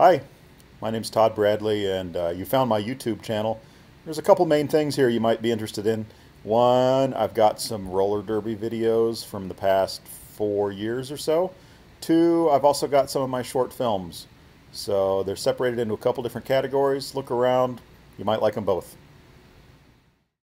Hi, my name's Todd Bradley, and uh, you found my YouTube channel. There's a couple main things here you might be interested in. One, I've got some roller derby videos from the past four years or so. Two, I've also got some of my short films. So they're separated into a couple different categories. Look around, you might like them both.